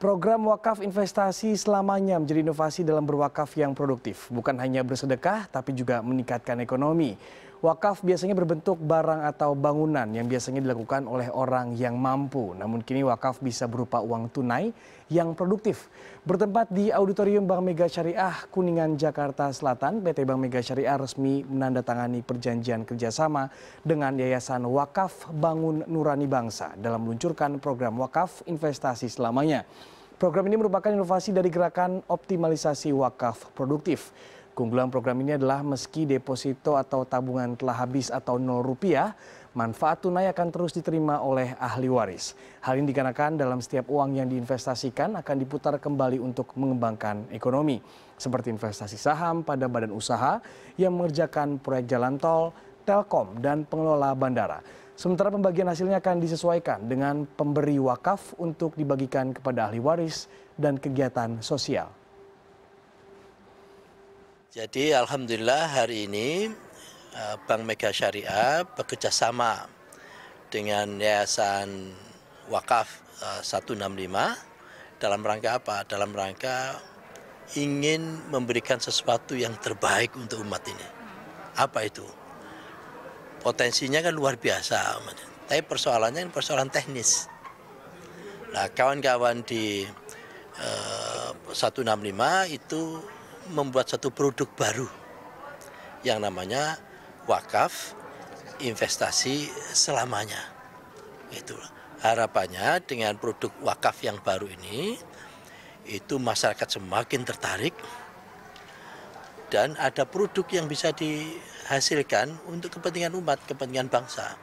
Program wakaf investasi selamanya menjadi inovasi dalam berwakaf yang produktif. Bukan hanya bersedekah, tapi juga meningkatkan ekonomi. Wakaf biasanya berbentuk barang atau bangunan yang biasanya dilakukan oleh orang yang mampu. Namun kini wakaf bisa berupa uang tunai yang produktif. Bertempat di Auditorium Bank Mega Syariah Kuningan, Jakarta Selatan, PT Bank Mega Syariah resmi menandatangani perjanjian kerjasama dengan Yayasan Wakaf Bangun Nurani Bangsa dalam meluncurkan program wakaf investasi selamanya. Program ini merupakan inovasi dari gerakan optimalisasi wakaf produktif. Keunggulan program ini adalah meski deposito atau tabungan telah habis atau nol rupiah, manfaat tunai akan terus diterima oleh ahli waris. Hal ini dikarenakan dalam setiap uang yang diinvestasikan akan diputar kembali untuk mengembangkan ekonomi, seperti investasi saham pada badan usaha yang mengerjakan proyek jalan tol, telkom, dan pengelola bandara. Sementara pembagian hasilnya akan disesuaikan dengan pemberi wakaf untuk dibagikan kepada ahli waris dan kegiatan sosial. Jadi alhamdulillah hari ini eh, Bank Mega Syariah bekerjasama dengan Yayasan Wakaf 165 eh, dalam rangka apa? Dalam rangka ingin memberikan sesuatu yang terbaik untuk umat ini. Apa itu? Potensinya kan luar biasa, tapi persoalannya ini persoalan teknis. Nah, kawan-kawan di uh, eh, 165 itu membuat satu produk baru yang namanya wakaf investasi selamanya. Itu harapannya dengan produk wakaf yang baru ini itu masyarakat semakin tertarik dan ada produk yang bisa dihasilkan untuk kepentingan umat, kepentingan bangsa.